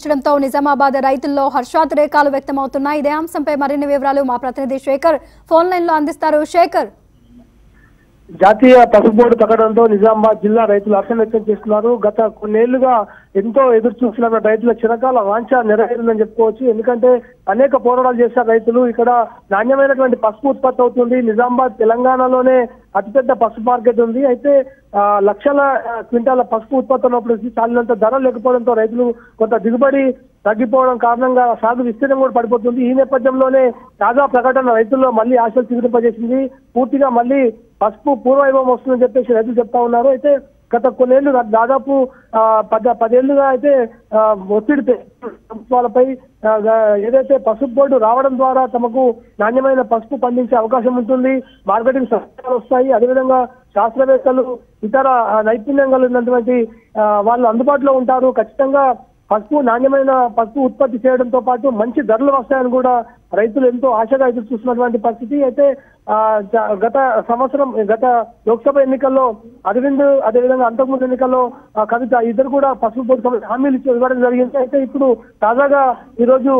ఆదేశించడంతో నిజామాబాద్ రైతుల్లో హర్షాతిరేకాలు వ్యక్తమవుతున్నాయి. ఇదే అంశంపై మరిన్ని వివరాలు మా ప్రతినిధి శేఖర్ ఫోన్ లైన్లో అందిస్తారు. శేఖర్. జాతీయ పసుపు బోర్డు తగ్గడంతో నిజామాబాద్ జిల్లా రైతులు హర్షం వ్యక్తం చేస్తున్నారు. గత కొన్నేళ్ళుగా ఎంతో ఎదురు చూస్తున్న రైతుల చిరకాల వాంఛ నెరవేరిందని చెప్పుకోవచ్చు. ఎందుకంటే అనేక పోరాటాలు చేశారు రైతులు. ఇక్కడ నాణ్యమైనటువంటి పసుపు ఉత్పత్తి అవుతుంది. నిజామాబాద్ తెలంగాణలోనే అతిపెద్ద పసుపు మార్కెట్ ఉంది. అయితే లక్షల క్వింటాల పసుపు ఉత్పత్తి ఉన్నప్పుడు చాలినంత ధర లేకపోవడంతో రైతులు కొంత దిగుబడి తగ్గిపోవడం కారణంగా సాగు విస్తీర్ణం కూడా పడిపోతుంది. ఈ నేపథ్యంలోనే తాజా ప్రకటన రైతుల్లో మళ్ళీ ఆశలు చిగురింపజేసింది. పూర్తిగా మళ్ళీ పసుపు పూర్వవైభవం వస్తుందని చెప్పేసి రైతులు చెప్తా ఉన్నారు. అయితే గత కొన్నేళ్ళు దాదాపు పద పదేళ్ళుగా అయితే ఒత్తిడి ప్రభుత్వాలపై ఏదైతే పసుపు బోర్డు రావడం ద్వారా తమకు నాణ్యమైన పసుపు పండించే అవకాశం ఉంటుంది మార్కెటింగ్ సహకారాలు వస్తాయి. అదేవిధంగా శాస్త్రవేత్తలు ఇతర నైపుణ్యం కలిగినటువంటి వాళ్ళు అందుబాటులో ఉంటారు. ఖచ్చితంగా పసుపు నాణ్యమైన పసుపు ఉత్పత్తి చేయడంతో పాటు మంచి ధరలు వస్తాయని కూడా రైతులు ఎంతో ఆశగా ఎదురు చూస్తున్నటువంటి పరిస్థితి. అయితే గత సంవత్సరం గత లోక్సభ ఎన్నికల్లో అరవింద్ అదేవిధంగా అంతకుముందు ఎన్నికల్లో కవిత ఇద్దరు కూడా పసుపు బోర్డు హామీలు ఇవ్వడం జరిగింది. అయితే ఇప్పుడు తాజాగా ఈ రోజు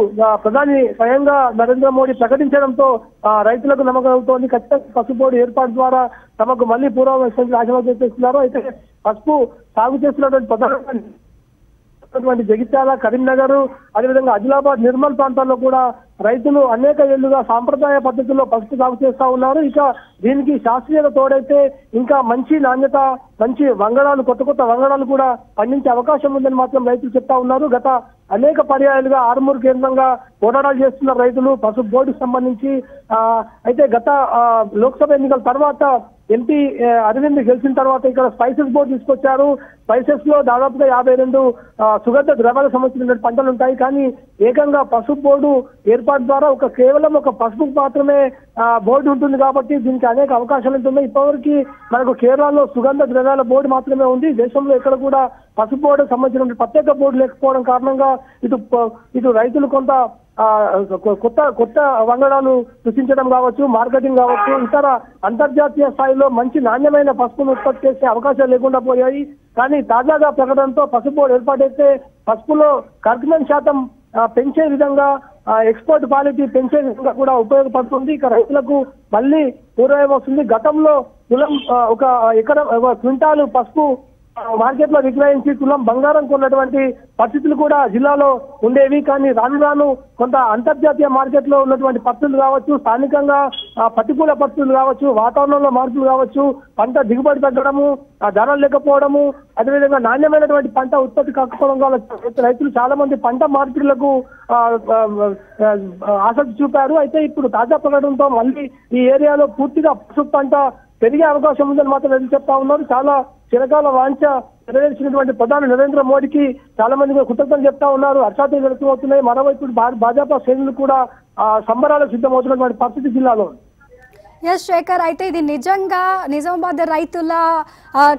ప్రధాని స్వయంగా నరేంద్ర మోడీ ప్రకటించడంతో ఆ, రైతులకు నమ్మకం అవుతోంది. ఖచ్చితంగా పసుపు బోర్డు ఏర్పాటు ద్వారా తమకు మళ్ళీ పూర్వం ఆశీర్వాదం చేస్తున్నారు. అయితే పసుపు సాగు చేస్తున్నటువంటి ప్రధానంగా జగిత్యాల కరీంనగర్ అదేవిధంగా ఆదిలాబాద్ నిర్మల్ ప్రాంతాల్లో కూడా రైతులు అనేక ఏళ్ళుగా సాంప్రదాయ పద్ధతుల్లో పసుపు సాగు చేస్తా ఉన్నారు. ఇక దీనికి శాస్త్రీయత తోడైతే ఇంకా మంచి నాణ్యత మంచి వంగడాలు కొత్త కొత్త వంగడాలు కూడా పండించే అవకాశం ఉందని మాత్రం రైతులు చెప్తా ఉన్నారు. గత అనేక పర్యాయాలుగా ఆరుమూరు కేంద్రంగా పోరాటాలు చేస్తున్న రైతులు పసుపు బోర్డుకు సంబంధించి ఆ, అయితే గత లోక్సభ ఎన్నికల తర్వాత ఎంపీ అరవింద్ గెలిచిన తర్వాత ఇక్కడ స్పైసెస్ బోర్డు తీసుకొచ్చారు. స్పైసెస్లో దాదాపుగా యాభై రెండు సుగంధ ద్రవాలకు సంబంధించిన పంటలు ఉంటాయి. కానీ ఏకంగా పసుపు బోర్డు ఏర్పాటు ద్వారా ఒక కేవలం ఒక పసుపు మాత్రమే బోర్డు ఉంటుంది కాబట్టి దీనికి అనేక అవకాశాలు ఉంటున్నాయి. ఇప్పటివరకు మనకు కేరళలో సుగంధ ద్రవ్యాల బోర్డు మాత్రమే ఉంది. దేశంలో ఎక్కడ కూడా పసుపు బోర్డు సంబంధించిన ప్రత్యేక బోర్డు లేకపోవడం కారణంగా ఇటు ఇటు రైతులు కొంత కొ- కొత్త కొత్త వంగడాలు సృష్టించడం కావచ్చు మార్కెటింగ్ కావచ్చు ఇతర అంతర్జాతీయ స్థాయిలో మంచి నాణ్యమైన పసుపును ఉత్పత్తి చేసే అవకాశాలు లేకుండా పోయాయి. కానీ తాజాగా ప్రకటనతో పసుపు బోర్డు ఏర్పాటైతే పసుపులో కర్కమన్ శాతం పెంచే విధంగా ఎక్స్పోర్ట్ పాలిటీ పెంచే విధంగా కూడా ఉపయోగపడుతుంది. ఇక రైతులకు మళ్ళీ పూర్వం వస్తుంది గతంలో తులం ఒక ఎకరం ఒక క్వింటాలు పసుపు మార్కెట్లో విక్రయించి తులం బంగారం కొన్నటువంటి పరిస్థితులు కూడా జిల్లాలో ఉండేవి. కానీ రాను రాను కొంత అంతర్జాతీయ మార్కెట్లో ఉన్నటువంటి పరిస్థితులు కావచ్చు స్థానికంగా ప్రతికూల పరిస్థితులు కావచ్చు వాతావరణంలో మార్పులు కావచ్చు పంట దిగుబడి తగ్గడము ధరలు లేకపోవడము అదేవిధంగా నాణ్యమైనటువంటి పంట ఉత్పత్తి కాకపోవడం వల్ల రైతులు చాలా మంది పంట మార్పిడులకు ఆసక్తి చూపారు. అయితే ఇప్పుడు తాజా ప్రకటనతో మళ్ళీ ఈ ఏరియాలో పూర్తిగా పసుపు పంట పెరిగే అవకాశం ఉందని మాత్రం ఎదురు చెప్తా ఉన్నారు చాలా చిరకాల వాంఛ నెరవేర్చినటువంటి ప్రధాని నరేంద్ర మోడీకి చాలా మంది కృతజ్ఞతలు చెప్తా ఉన్నారు. హర్షాలు వ్యక్తమవుతున్నాయి మరోవైపు భాజపా శ్రేణులు కూడా ఆ, సంబరాలకు సిద్ధమవుతున్నటువంటి పరిస్థితి జిల్లాలో ఎస్ శేఖర్ అయితే ఇది నిజంగా నిజామాబాద్ రైతుల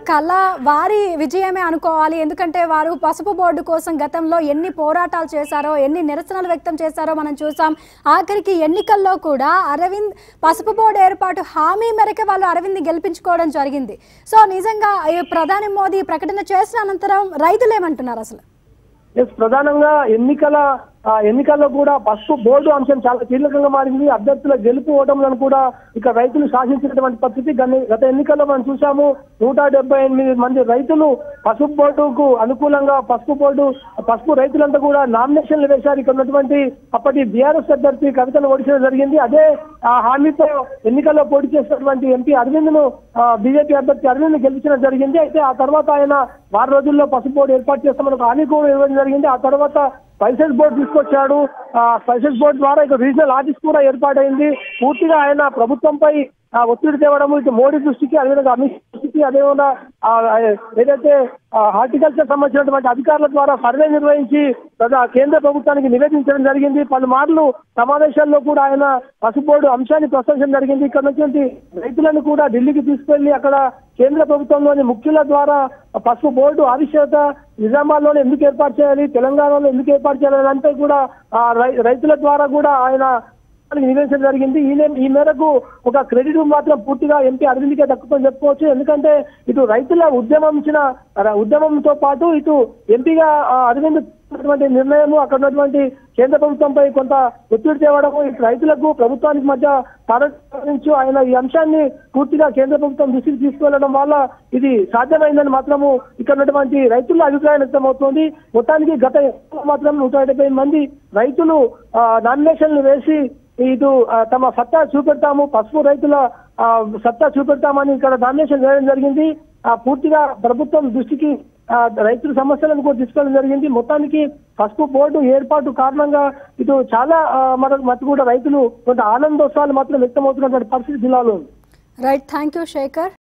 కళ వారి విజయమే అనుకోవాలి. ఎందుకంటే వారు పసుపు బోర్డు కోసం గతంలో ఎన్ని పోరాటాలు చేశారో ఎన్ని నిరసనలు వ్యక్తం చేశారో మనం చూసాం. ఆఖరికి ఎన్నికల్లో కూడా అరవింద్ పసుపు బోర్డు ఏర్పాటు హామీ మేరకు వాళ్ళు అరవింద్ గెలిపించుకోవడం జరిగింది. సో నిజంగా ప్రధాని మోదీ ప్రకటన చేసిన అనంతరం రైతులు ఏమంటున్నారు అసలు ప్రధానంగా ఎన్నికల ఎన్నికల్లో కూడా పసుపు బోర్డు అంశం చాలా కీలకంగా మారింది. అభ్యర్థుల గెలుపు ఓటములను కూడా ఇక రైతులు శాసించినటువంటి పరిస్థితి గత ఎన్నికల్లో మనం చూసాము నూట డెబ్బై ఎనిమిది మంది రైతులు పసుపు బోర్డుకు అనుకూలంగా పసుపు బోర్డు పసుపు రైతులంతా కూడా నామినేషన్లు వేశారు. ఇక్కడ ఉన్నటువంటి అప్పటి బీఆర్ఎస్ అభ్యర్థి కవితను ఓడించడం జరిగింది. అదే ఆ హామీతో ఎన్నికల్లో పోటీ చేసినటువంటి ఎంపీ అరవింద్ను బీజేపీ అభ్యర్థి అరవింద్ గెలిపించడం జరిగింది. అయితే ఆ తర్వాత ఆయన వారం రోజుల్లో పసుపు బోర్డు ఏర్పాటు చేస్తామని ఒక హామీ కూడా ఇవ్వడం జరిగింది. ఆ తర్వాత స్పైసెస్ బోర్డు తీసుకొచ్చాడు. ఆ స్పైసెస్ బోర్డు ద్వారా ఇక రీజనల్ ఆఫీస్ కూడా ఏర్పాటైంది. పూర్తిగా ఆయన ప్రభుత్వంపై ఒత్తిడి తేవడము ఇటు మోడీ దృష్టికి అదేవిధంగా అమిత్ దృష్టికి అదేవిధంగా ఆ, ఏదైతే హార్టికల్చర్ సంబంధించినటువంటి అధికారుల ద్వారా సర్వే నిర్వహించి కేంద్ర ప్రభుత్వానికి నివేదించడం జరిగింది. పలుమార్లు సమావేశాల్లో కూడా ఆయన పసుబోర్డు అంశాన్ని ప్రస్తావించడం జరిగింది. ఇక్కడ నుంచి రైతులను కూడా ఢిల్లీకి తీసుకెళ్ళి అక్కడ కేంద్ర ప్రభుత్వంలోని ముఖ్యుల ద్వారా పసుపు బోర్డు ఆవిష్యత నిజామాబాద్ ఎందుకు ఏర్పాటు చేయాలి తెలంగాణలో ఎందుకు ఏర్పాటు చేయాలి అంటే కూడా ఆ రైతుల ద్వారా కూడా ఆయన నివేదించడం జరిగింది. ఈ ఈ మేరకు ఒక క్రెడిట్ మాత్రం పూర్తిగా ఎంపీ అరవింద్కే దక్కుతుందని చెప్పుకోవచ్చు. ఎందుకంటే ఇటు రైతుల ఉద్యమం ఇచ్చిన ఉద్యమంతో పాటు ఇటు ఎంపీగా అరవింద్ తీసుకున్నటువంటి నిర్ణయం అక్కడ ఉన్నటువంటి కేంద్ర ప్రభుత్వంపై కొంత ఒత్తిడి తేవడము ఇటు రైతులకు ప్రభుత్వానికి మధ్య సాధించు ఆయన ఈ అంశాన్ని పూర్తిగా కేంద్ర ప్రభుత్వం దృష్టికి తీసుకువెళ్ళడం వల్ల ఇది సాధ్యమైందని మాత్రము ఇక్కడ ఉన్నటువంటి రైతుల అభిప్రాయం వ్యక్తమవుతోంది. మొత్తానికి గత మాత్రం నూట మంది రైతులు నామినేషన్లు వేసి ఇటు తమ సత్తా చూపెడతాము పసుపు రైతుల సత్తా చూపెడతామని ఇక్కడ నామినేషన్ వేయడం జరిగింది. ఆ పూర్తిగా ప్రభుత్వం దృష్టికి రైతుల సమస్యలను కూడా తీసుకోవడం జరిగింది. మొత్తానికి పసుపు బోర్డు ఏర్పాటు కారణంగా ఇటు చాలా ఆ, మన కూడా రైతులు కొంత ఆనందోత్సవాలు మాత్రం వ్యక్తమవుతున్నటువంటి పరిస్థితి జిల్లాలో రైట్ థ్యాంక్ యూ శేఖర్